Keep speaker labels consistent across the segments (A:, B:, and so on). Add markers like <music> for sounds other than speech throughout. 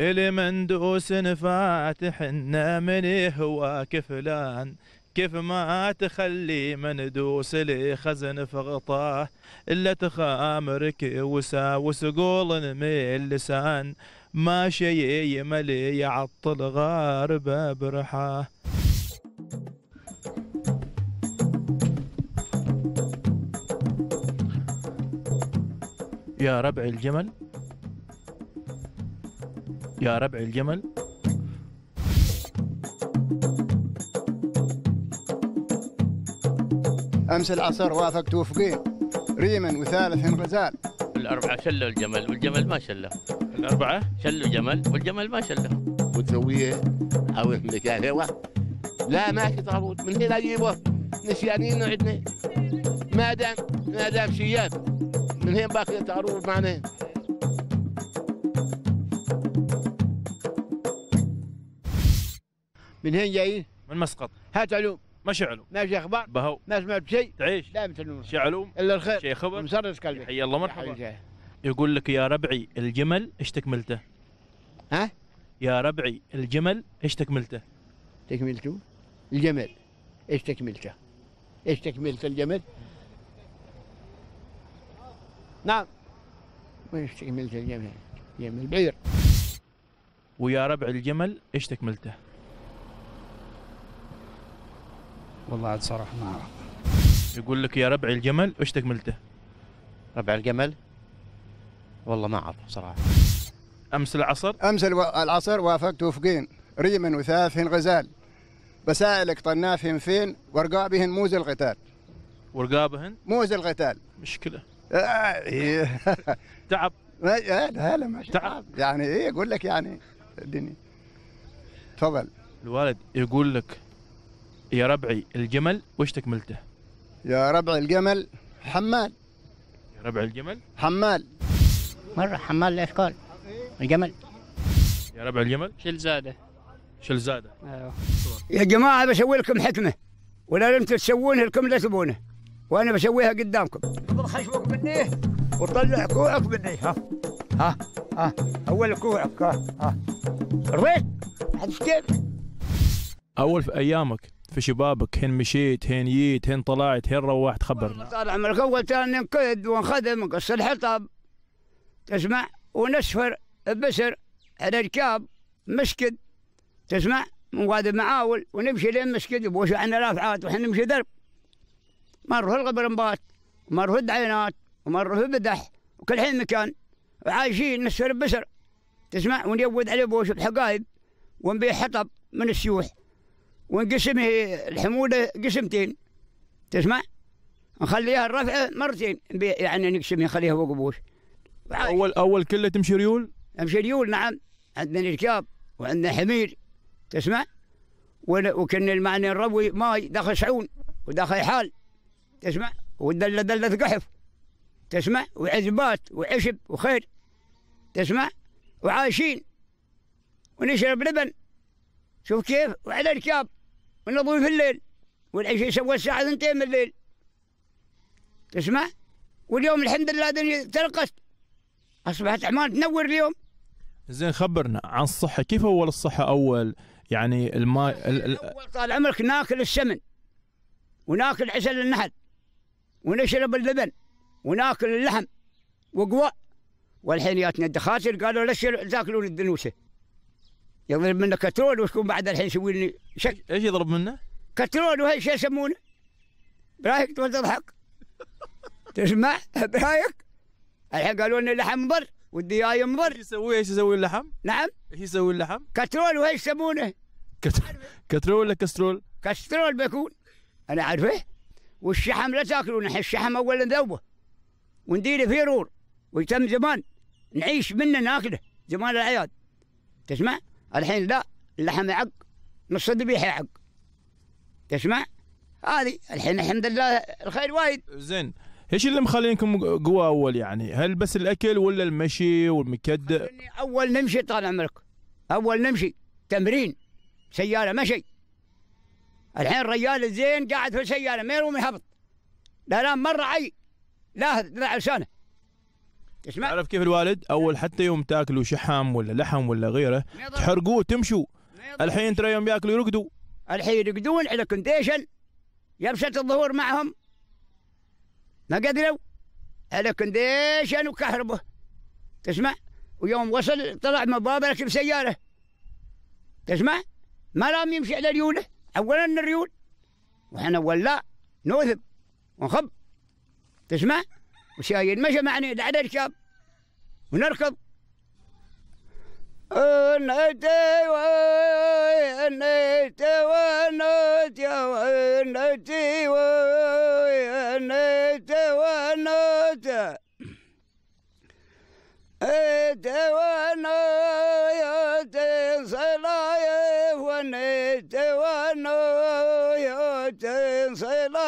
A: اللي مندوس فاتح من هواك فلان كيف ما تخلي مندوس لي خزن في غطاه إلا تخامرك وساوس قول من اللسان ما شي يملي يعطل غاربه برحاه. يا ربع الجمل. يا ربع الجمل.
B: أمس العصر وافق توفقين ريما وثالث غزال
C: الأربعة شلوا الجمل والجمل ما شله
A: الأربعة؟
C: شلوا جمل والجمل ما شله
D: وتسويه أو مكان هوا. لا ماشي طاغوت من هنا اجيبه نسيانين عندنا ما دام ما دام شياب من هين باقي تعرف معنا
E: من هين جايين؟
A: من مسقط.
E: هات علوم.
A: ما شعلوا
E: ماشي أخبار؟
A: بهو.
E: ما سمعت بشيء
A: تعيش.
E: لا مثل
A: شعلوم
E: إلا الخير.
A: شي خبر.
E: مسرس قلبي
A: حي الله مرحبا. يقول لك يا ربعي الجمل إيش تكملته؟
E: ها؟
A: يا ربعي الجمل إيش تكملته؟
E: تكملته؟ الجمل. إيش تكملته؟ إيش تكملته الجمل؟ نعم. إيش تكملته الجمل؟ جمل بعير.
A: ويا ربع الجمل إيش تكملته؟
F: والله عاد صراحة ما أعرف.
A: يقول لك يا ربع الجمل إيش تكملته؟
G: ربع الجمل؟ والله ما أعرف صراحة.
A: أمس العصر؟
B: أمس ألو... العصر وافق توفقين ريما وثالث غزال. بسائلك طنافهم فين ورقابهن موز القتال.
A: ورقابهن
B: موز القتال.
A: مشكلة.
B: آه إيه. <laughs>
A: تعب.
B: لا لا ما
A: تعب.
B: يعني إيه أقول لك يعني الدنيا. تفضل.
A: الوالد يقول لك يا ربعي الجمل وش تكملته؟
B: يا ربع الجمل حمال.
A: يا ربع الجمل؟
B: حمال.
G: مرة حمال الاشكال الجمل.
A: يا ربع الجمل؟
C: شل زاده.
A: شلزاده
G: أيوه.
H: يا جماعة بسوي لكم حكمة. ولا أنتم تسوونها لكم لا تبونه وأنا بسويها قدامكم. خذ خشمك مني وطلع كوعك مني. ها. ها. ها. أول كوعك. ها. ها. رضيت عاد كيف
A: أول في أيامك. في شبابك هين مشيت هين جيت هين طلعت هين روحت خبرنا.
H: طال عمرك اول تاني ننقد ونخدم ونقص الحطب. تسمع؟ ونسفر بسر على ركاب مسكد تسمع؟ ونقعد معاول ونمشي لين مسكد وبوش عنا رافعات وحنا نمشي درب. الغبرنبات ومرة في الدعينات ومرة في بدح وكل حين مكان. وعايشين نسفر بسر تسمع؟ ونيود عليه بوش بحقايب ونبيع حطب من السيوح. ونقسم الحمولة قسمتين تسمع؟ نخليها الرفعة مرتين يعني نقسمها نخليها فوق بوش.
A: اول أول كله تمشي ريول؟
H: امشي ريول نعم. عندنا ركاب وعندنا حمير تسمع؟ وكنا المعني نروي ماي داخل شعون وداخل حال تسمع؟ والدلة دلة قحف تسمع؟ وعزبات وعشب وخير تسمع؟ وعايشين. ونشرب لبن. شوف كيف؟ وعلى ركاب ونضوي في الليل والعشاء يسوى الساعة 2 من الليل. تسمع؟ واليوم الحمد لله دنيا ترقصت أصبحت عمان تنور اليوم.
A: زين خبرنا عن الصحة. كيف أول الصحة؟ أول يعني الماء ال- ال-
H: اول طال عمرك ناكل السمن وناكل عسل النحل ونشرب اللبن وناكل اللحم وقوى والحين ياتنا الدخاتر قالوا لا تشيل- تاكلون الدنوسة؟ يضرب منك كترول وتكون بعد الحين يسوي لي شك.
A: إيش يضرب منه؟
H: كترول وهي شو يسمونه؟ برايك تقول تضحك <laughs> تسمع؟ برايك؟ الحين قالوا لنا اللحم مضر والدياي مضر
A: إيش يسوي؟ إيش يسوي اللحم؟
H: نعم.
A: إيش يسوي اللحم؟
H: كترول وهي يسمونه؟
A: كت- كترول ولا كسترول؟
H: كسترول بيكون. أنا عارفه والشحم لا تأكلون. الحين الشحم اولا ذوبه. ونديره في رور. ويتم زمان. نعيش منه ناكله. زمان الاعياد تسمع؟ الحين لا اللحم يعق نص الذبيحة يعق. تسمع؟ هذه الحين الحمد لله الخير وايد.
A: زين إيش اللي مخلينكم قوى أول يعني؟ هل بس الأكل ولا المشي والمكد؟
H: أول نمشي طال عمرك. أول نمشي تمرين سيارة مشي. الحين الرجال الزين قاعد في السيارة ما يروم يهبط. لا لا مرة عي لا لا لسانه. تسمع
A: تعرف كيف الوالد؟ أول حتى يوم تاكلوا شحم ولا لحم ولا غيره تحرقوه تمشوا. الحين ترى يوم ياكلوا يرقدوا.
H: الحين يرقدون على كونديشن يبسط الظهور معهم. ما قدروا؟ على كونديشن وكهربه تسمع؟ ويوم وصل طلع مبابا ركب سياره تسمع؟ ما رام يمشي على ريوله. اولا الريول. وإحنا ولا نوثب ونخب. تسمع؟ وشايل مشى معنا لعد الركاب ونركض. نتي ونتي ونتي ونتي ونتي ونتي اتي ونتي صلاي ونتي ونتي صلاي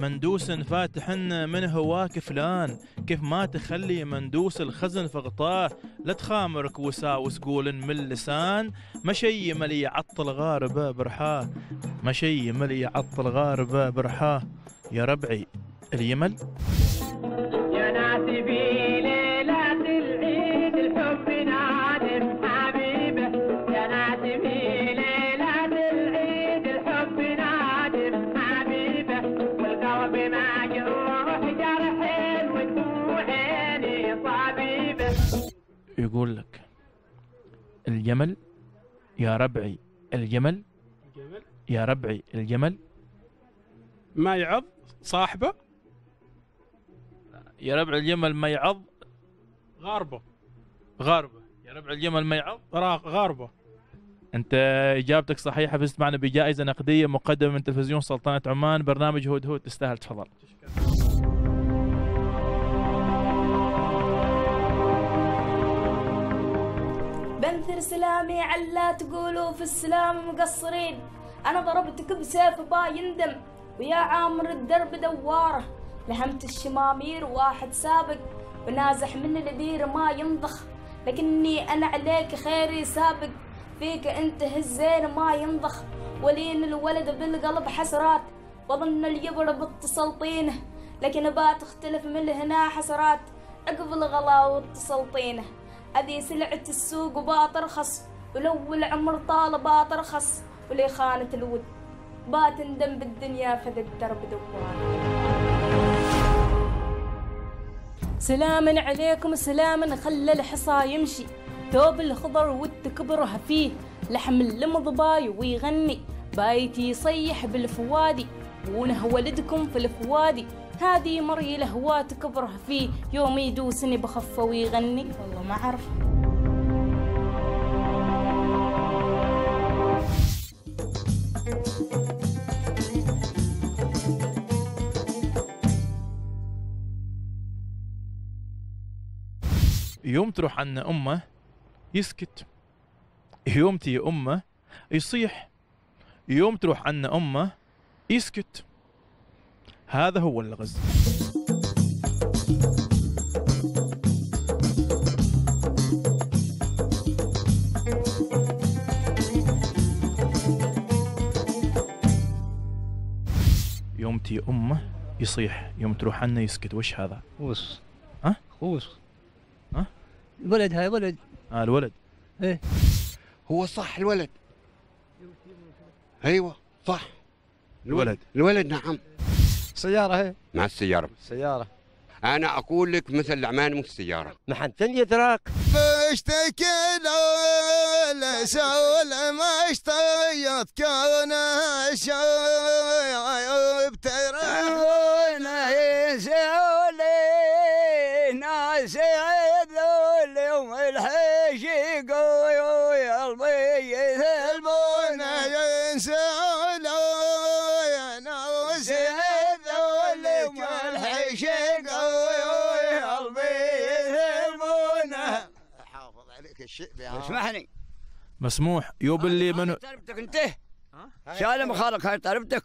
A: مندوس فاتح من هواك فلان كيف ما تخلي مندوس الخزن في غطاه؟ لا تخامرك وساوس قول من اللسان. مشي ملي عطل غاربه برحاه. مشي ملي عطل غاربه برحاه. يا ربعي اليمل؟
I: يا ناس
A: يقول لك الجمل يا ربعي الجمل يا ربعي الجمل.
F: ما يعض صاحبه؟
A: يا ربع الجمل ما يعض
F: غاربه.
A: غاربه. يا ربع الجمل ما يعض؟
F: غاربه.
A: انت اجابتك صحيحه فزت معنا بجائزه نقديه مقدمه من تلفزيون سلطنة عمان. برنامج هود هود تستاهل تفضل.
J: سلامي علا تقولوا في السلام مقصرين. أنا ضربتك بسيف با يندم ويا عامر الدرب دوارة. لحمت الشمامير واحد سابق ونازح من الدير ما ينضخ. لكني أنا عليك خيري سابق فيك أنت هزين ما ينضخ. ولين الولد بالقلب حسرات وظن اليبر باتصل طينه. لكن با تختلف من هنا حسرات عقب الغلا واتصل هذه سلعة السوق وبا ترخص ولو العمر طال با ترخص ولي خانة الود با تندم بالدنيا فذا الدرب دوار سلاما عليكم سلاما خلى الحصى يمشي. ثوب الخضر والتكبره فيه لحم المضباي ويغني. بايتي يصيح بالفوادي ونه ولدكم في الفوادي. هذه مري الهوى تكبره فيه يوم يدوسني بخفه ويغني. والله ما أعرف.
A: يوم تروح عنا أمه يسكت. يوم تي أمه يصيح. يوم تروح عنا أمه يسكت. هذا هو اللغز يوم تي أمه يصيح يوم تروح عنه يسكت. وش هذا؟
E: خوص.
A: ها؟
E: خوص.
A: ها؟
E: الولد هاي ولد.
A: آه الولد.
E: إيه.
K: هو صح الولد. أيوه صح.
A: الولد.
K: الولد نعم.
E: سيارة هي.
K: مع السيارة؟
E: سيارة.
K: أنا أقول لك مثل العمان مو السيارة.
E: ما حد يدراك
L: اشتكي له سول ما اشتيت كان الشايب ترى
H: اسمحني.
A: مسموح. يوب اللي من
H: طربتك انت. سالم خالق هاي طربتك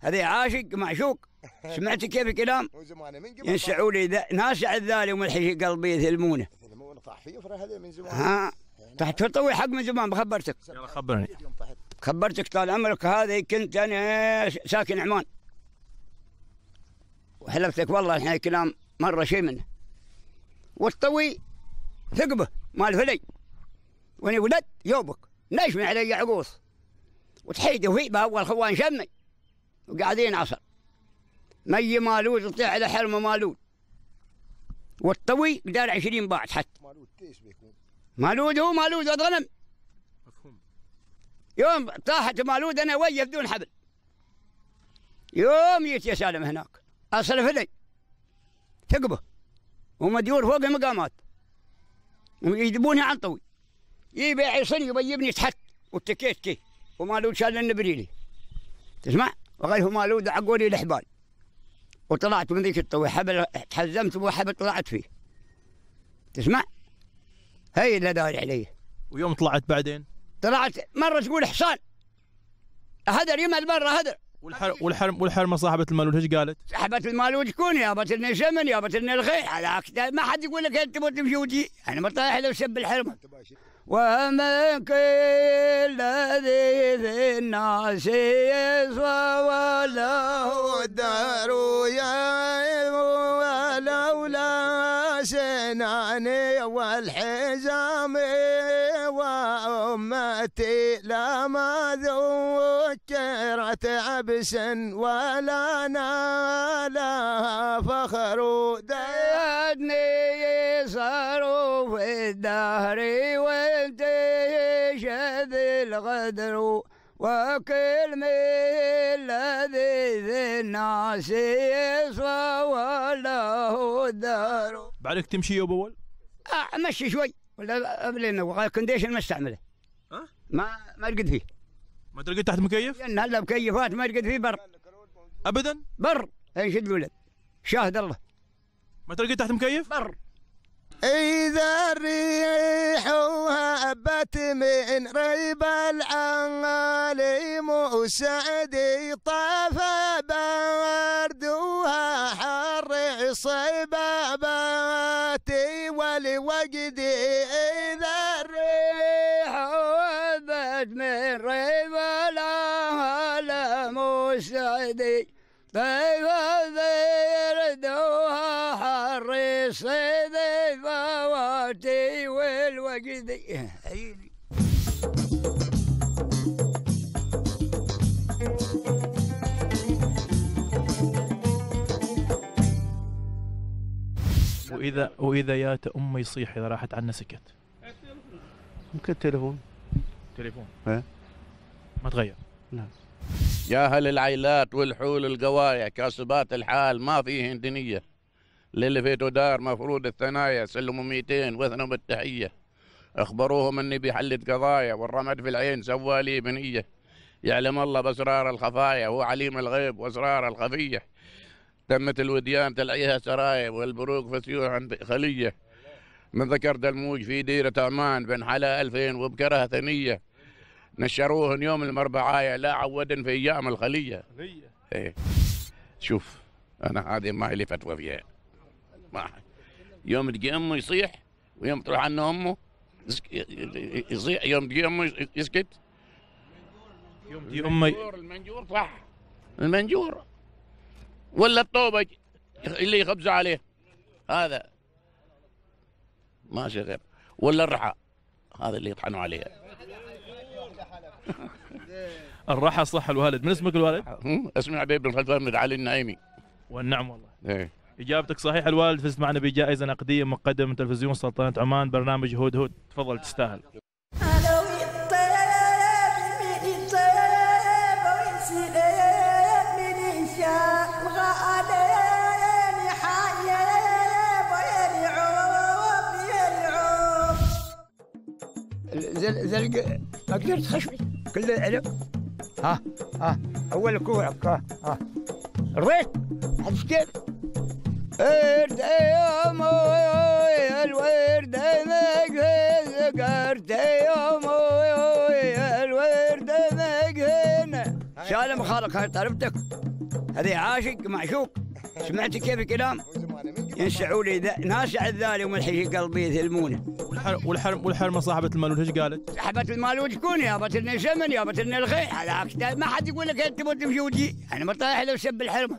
H: هذه عاشق معشوق. <laughs> سمعت كيف كلام
L: زمان من قبل
H: ينسعوا لي ذا- ناس عذالي وملحشي قلبي يثلمونه
L: المون طاح في يفرح هذا من زمان.
H: ها؟ تحت فطوي حق من زمان بخبرتك.
A: يلا خبرني.
H: خبرتك طال عمرك. هذه كنت أنا ساكن عمان. وحلفتك والله الحين كلام مرة شيء منه. والطوي ثقبه مال فلي. وأنا ولد يوبك نشمي علي عقوص. وتحيد فيه باول خوان شمي. وقاعدين عصر مي مالود يطيح على حرمه مالود. والطوي قدار عشرين باع تحت
L: مالود بيكون؟
H: مالود هو مالود ولد غنم يوم طاحت مالود أنا ويا بدون حبل. يوم جيت يا سالم هناك. اصرف لي ثقبه. ومديور فوق المقامات. ويجيبوني عن طوي يبيع يصني ويجيبني تحت واتكيت كي ومالود شال النبريلي تسمع؟ وغيره مالود عقولي الحبال وطلعت من ذيك الطوي حبل تحزمت وحبل طلعت فيه. تسمع؟ هي اللي داري علي.
A: ويوم طلعت بعدين؟
H: طلعت مرة تقول حصان. هدر يمل مرة هدر.
A: والحر والحرم والحرمة صاحبة المالود إيش قالت؟
H: سحبت المال تكون يا بطلني سمن يا بطلني الخير. على كده ما حد يقول لك أنت تبغى تمشي وتجي أنا مطايح لو سب الحرمة. ومن كل ذي في الناس يسوى وله
L: الدار يا سناني والحزام وأمتي لما ذكرت عبس ولا نالها فخر
H: دادني صاروا في الدهر وانت شذ الغدر وكل الذي ذي الناس يسوى وله الدار
A: بعدك تمشي يوب اول؟
H: آه، أمشي شوي ولا قبل كونديشن ما استعمله
A: ها؟
H: ما ما أرقد فيه
A: ما تلقيت تحت مكيف؟
H: لأن هلا مكيفات ما أرقد فيه بر
A: ابدا؟
H: بر انشد الولد شاهد الله
A: ما تلقيت تحت مكيف؟
H: بر
L: إذا الريح هبت من ريب العالم وسعدي طاف بردها حر صباباتي ولوجدي إذا
H: الريح هبت من ريب العالم وسعدي طيب بردها حر
A: واذا وإذا يات امه يصيح إذا راحت عنه سكت
D: ممكن التليفون.
A: تليفون.
D: إيه.
A: ما تغير.
M: يا أهل العيلات والحول القوايا كاسبات الحال ما فيهن دنية. للي فيتو دار مفروض الثنايا سلموا 200 واثنوا بالتحية. أخبروهم أني بحلة قضايا والرمد في العين سوالي بنية. يعلم الله بأسرار الخفايا هو عليم الغيب وأسرار الخفية. تمت الوديان تلعيها سرايا والبروق في سيوح عند خلية. من ذكر دلموج في ديرة عمان بن حلا ألفين وبكرها ثنية. نشروهن يوم المربعاية لا عودن في أيام الخلية. إيه. شوف أنا هذه ما لي فتوى فيها. ما يوم تجي أمه يصيح ويوم تروح عنه يسك- يصيح يوم تجي أمه يسكت.
A: يوم تجي
M: المنجور المنجور صح. المنجور. ولا الطوبة اللي يخبزوا عليه؟ هذا. ماشي غير. ولا الرحى؟ هذا اللي يطحنوا عليها <laughs>
A: الرحى صح الوالد. من اسمك الوالد؟
M: اسمي عبيد بن خلفان بن علي النعيمي.
A: والنعم والله.
M: إيه.
A: إجابتك صحيحة الوالد. فزت معنا بجائزة نقدية مقدمة من تلفزيون سلطنة عمان. برنامج هود هود. تفضل تستاهل.
H: زل زل ما قدرت خشمي كل العلم ها ها. أول كورك ها ها. الريت. عرفت كيف؟ ورد يوم الورد مقهن قرد يوم الورد مقهن سالم خالق هاي طربتك هذه عاشق معشوق. سمعت كيف الكلام؟ ينسعوا لي ناسع الذالي وملحي قلبي يثلمونه
A: والحرم والحرم والحرمة صاحبة المال إيش قالت؟
H: سحبت المال وتكون يا بترني سمن يا بترني الخير هذاك ما حد يقول لك أنت تموت بجودي أنا مطايح لو سب الحرمة.